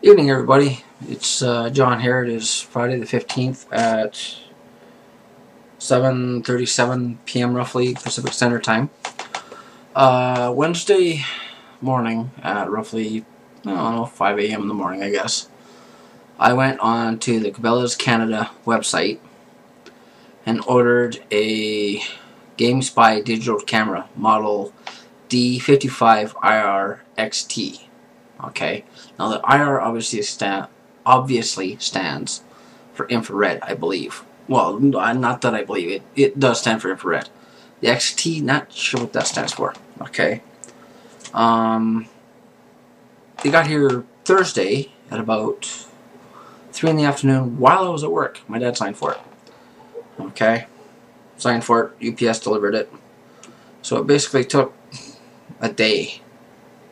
Evening, everybody. It's uh, John here. It is Friday the 15th at 7.37 p.m. roughly Pacific Standard Time. Uh, Wednesday morning at roughly, I don't know, 5 a.m. in the morning, I guess. I went on to the Cabela's Canada website and ordered a GameSpy digital camera model D55IR XT. Okay, now the IR obviously obviously stands for infrared, I believe. Well, not that I believe it. It does stand for infrared. The XT, not sure what that stands for. Okay. Um, it got here Thursday at about three in the afternoon while I was at work. My dad signed for it. Okay, signed for it. UPS delivered it. So it basically took a day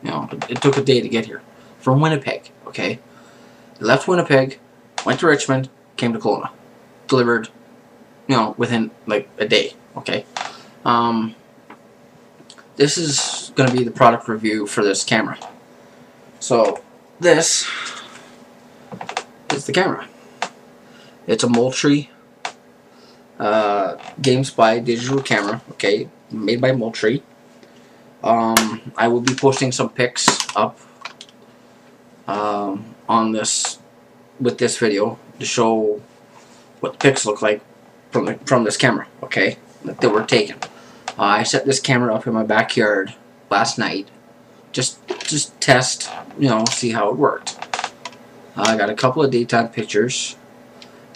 you know, it took a day to get here from Winnipeg. Okay, left Winnipeg, went to Richmond, came to Kelowna, delivered. You know, within like a day. Okay. Um, this is going to be the product review for this camera. So, this is the camera. It's a Moultrie uh, GameSpy digital camera, okay, made by Moultrie. Um, I will be posting some pics up um, on this with this video to show what the pics look like from the, from this camera. Okay, that, that were taken. Uh, I set this camera up in my backyard last night, just just test, you know, see how it worked. Uh, I got a couple of daytime pictures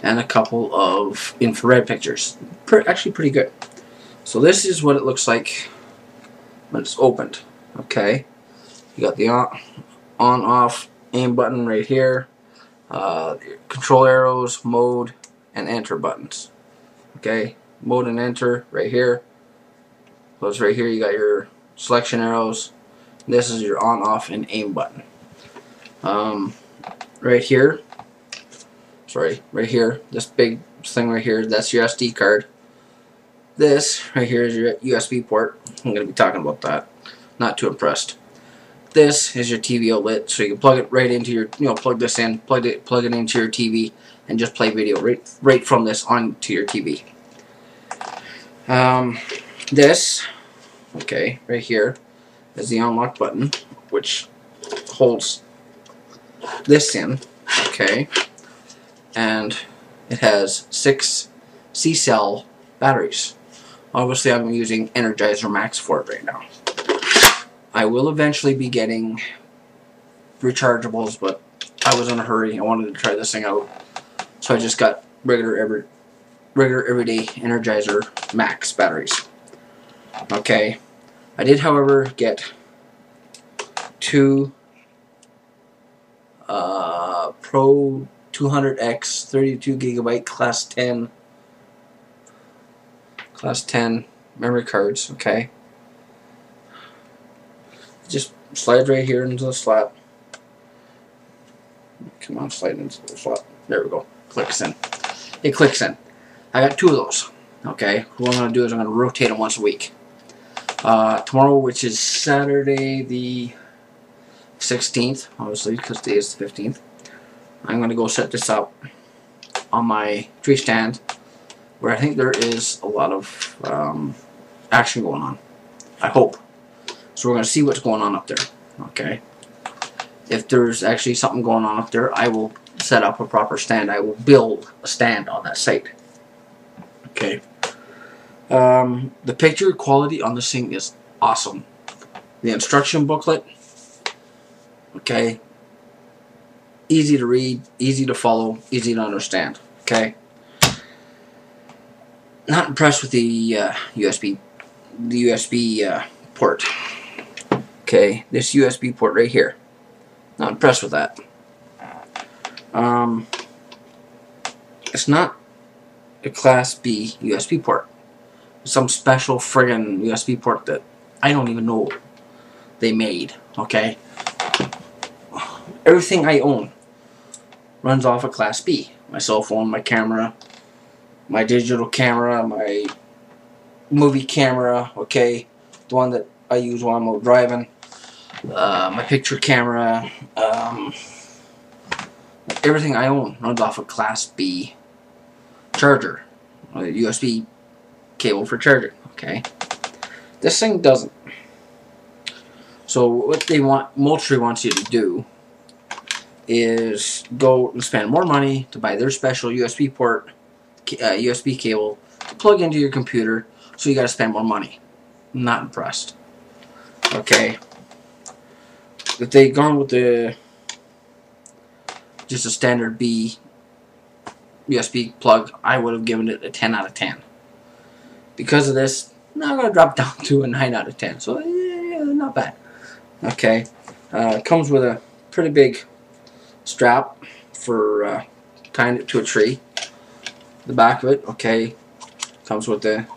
and a couple of infrared pictures. Pre actually pretty good. So this is what it looks like when it's opened. Okay, you got the on, on off aim button right here, uh, control arrows, mode, and enter buttons. Okay, mode and enter right here. Those right here, you got your selection arrows. This is your on, off, and aim button. Um, right here, sorry, right here, this big thing right here, that's your SD card. This right here is your USB port. I'm going to be talking about that. Not too impressed. This is your TV outlet, so you can plug it right into your, you know, plug this in, plug it, plug it into your TV, and just play video right, right from this onto your TV. Um, this, okay, right here, is the unlock button, which holds this in, okay, and it has six C-cell batteries. Obviously, I'm using Energizer Max for it right now. I will eventually be getting rechargeables, but I was in a hurry. I wanted to try this thing out. So I just got regular every regular everyday Energizer Max batteries. Okay. I did, however, get two uh, Pro 200X 32 gigabyte class 10 class 10 memory cards, okay? Just slide right here into the slot. Come on, slide into the slot. There we go. Clicks in. It clicks in. I got two of those, okay? What I'm going to do is I'm going to rotate them once a week. Uh, tomorrow, which is Saturday the 16th, obviously, because today is the 15th, I'm going to go set this up on my tree stand where I think there is a lot of um, action going on. I hope. So we're going to see what's going on up there. Okay. If there's actually something going on up there, I will set up a proper stand. I will build a stand on that site. Okay. Um, the picture quality on this thing is awesome. The instruction booklet, okay, easy to read, easy to follow, easy to understand. Okay not impressed with the uh, USB the USB uh, port. Okay, this USB port right here. Not impressed with that. Um, it's not a Class B USB port. some special friggin' USB port that I don't even know they made. Okay, everything I own runs off a Class B. My cell phone, my camera, my digital camera, my movie camera, okay, the one that I use while I'm driving, uh, my picture camera, um, Everything I own runs off a Class B charger, a USB cable for charging. Okay, this thing doesn't. So what they want, Moultrie wants you to do is go and spend more money to buy their special USB port, uh, USB cable to plug into your computer. So you got to spend more money. I'm Not impressed. Okay. If they gone with the just a standard B USB plug, I would have given it a 10 out of 10. Because of this, now I'm going to drop down to a 9 out of 10. So, yeah, not bad. Okay. Uh, comes with a pretty big strap for uh, tying it to a tree. The back of it, okay, comes with the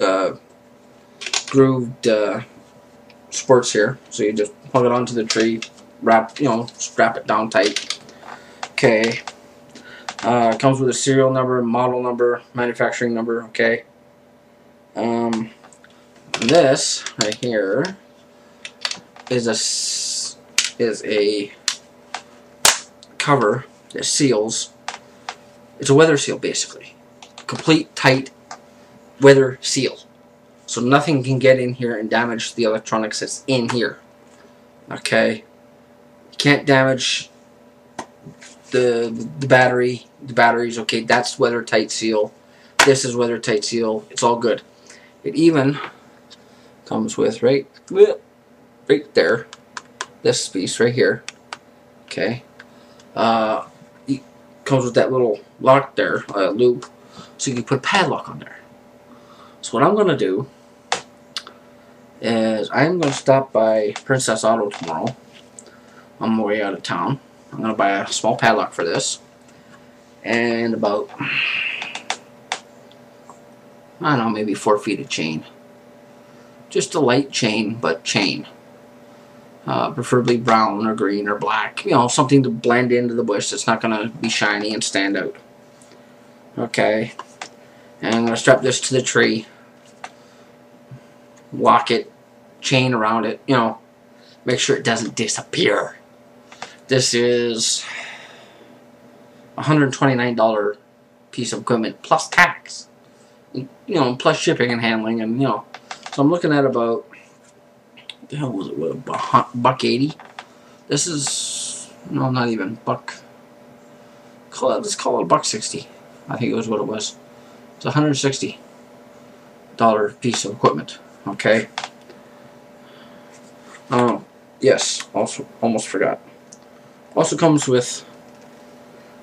uh, grooved uh, supports here. So you just plug it onto the tree, wrap, you know, strap it down tight. Okay. Uh, comes with a serial number, model number, manufacturing number. Okay. Um, this right here is a is a cover that seals. It's a weather seal basically, complete tight weather seal. So nothing can get in here and damage the electronics that's in here. Okay, you can't damage the the battery. The battery's okay. That's weather tight seal. This is weather tight seal. It's all good. It even comes with right right there. This piece right here. Okay. Uh, comes with that little lock there, uh, loop, so you can put a padlock on there. So what I'm gonna do is I'm gonna stop by Princess Auto tomorrow. On my way out of town. I'm gonna buy a small padlock for this, and about I don't know, maybe four feet of chain. Just a light chain, but chain uh, preferably brown or green or black. You know, something to blend into the bush that's not going to be shiny and stand out. Okay. And I'm going to strap this to the tree. Lock it. Chain around it. You know, make sure it doesn't disappear. This is $129 piece of equipment plus tax. You know, plus shipping and handling and, you know. So I'm looking at about the hell was it? What, buck eighty? This is no, not even buck. Call it, let's call it buck sixty. I think it was what it was. It's a hundred sixty dollar piece of equipment. Okay. Oh yes. Also, almost forgot. Also comes with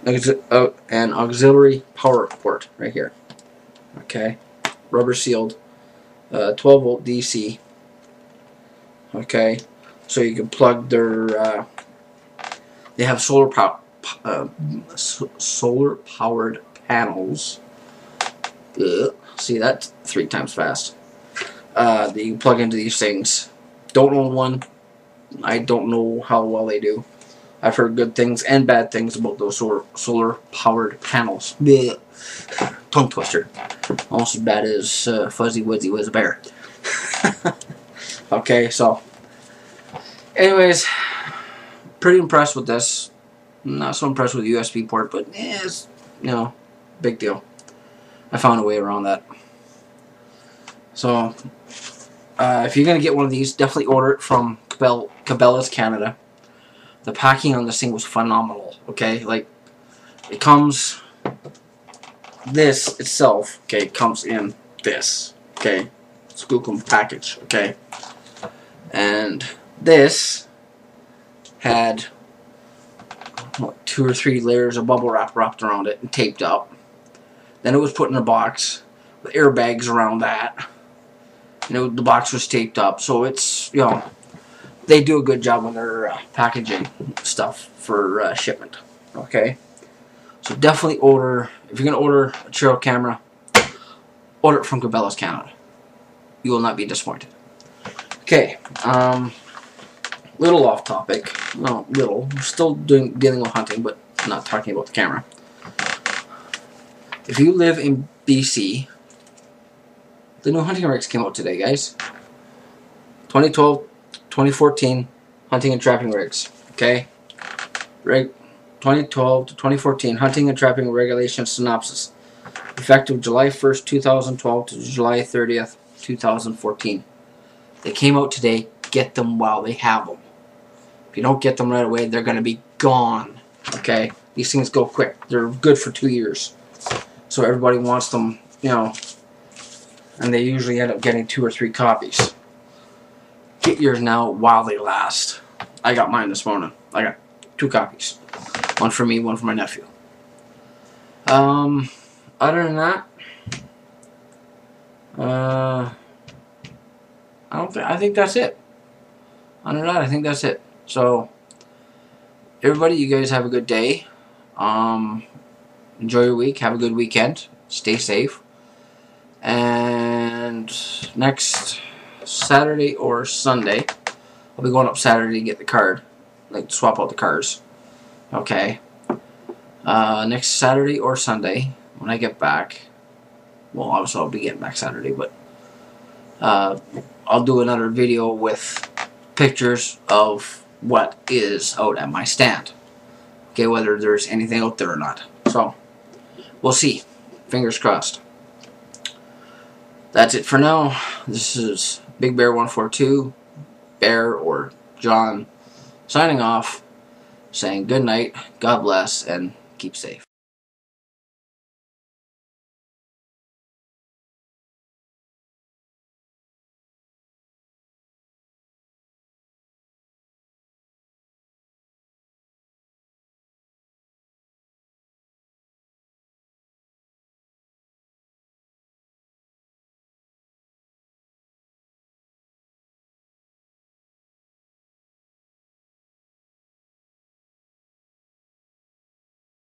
uh, an auxiliary power port right here. Okay, rubber sealed, uh, 12 volt DC okay? So you can plug their uh, they have solar power uh, solar powered panels. Ugh. see that? Three times fast. Uh, that you plug into these things. Don't own one. I don't know how well they do. I've heard good things and bad things about those solar, solar powered panels. Blech. tongue twister. Almost as bad as uh, Fuzzy Wuzzy was a bear Okay, so anyways, pretty impressed with this. Not so impressed with the USB port, but eh, it's, you know, big deal. I found a way around that. So, uh, if you're going to get one of these, definitely order it from Cabell, Cabela's Canada. The packing on this thing was phenomenal, okay? Like, it comes, this itself, okay, comes in this, okay? Skookum package, okay? And this had what, two or three layers of bubble wrap wrapped around it and taped up. Then it was put in a box with airbags around that. You know, the box was taped up, so it's, you know, they do a good job on their uh, packaging stuff for uh, shipment. Okay? So definitely order, if you're going to order a trail camera, order it from Cabela's Canada. You will not be disappointed. Okay, um, little off topic. No, little. We're still doing dealing with hunting, but not talking about the camera. If you live in BC, the new hunting rigs came out today, guys. 2012, 2014 hunting and trapping rigs. Okay, right. 2012 to 2014 Hunting and Trapping Regulation Synopsis. Effective July 1st, 2012 to July 30th, 2014. They came out today. Get them while they have them. If you don't get them right away, they're going to be gone. Okay? These things go quick. They're good for two years. So everybody wants them, you know, and they usually end up getting two or three copies. Get yours now while they last. I got mine this morning. I got two copies. One for me, one for my nephew. Um, other than that, uh, I don't think I think that's it. Than that, I think that's it. So, everybody, you guys have a good day. Um, enjoy your week. Have a good weekend. Stay safe. And next Saturday or Sunday, I'll be going up Saturday to get the card, like swap out the cars. Okay. Uh, next Saturday or Sunday, when I get back, well, obviously I'll be getting back Saturday, but uh, I'll do another video with pictures of what is out at my stand. Okay, whether there's anything out there or not. So, we'll see. Fingers crossed. That's it for now. This is Big Bear 142, Bear or John, signing off, saying good night, God bless, and keep safe.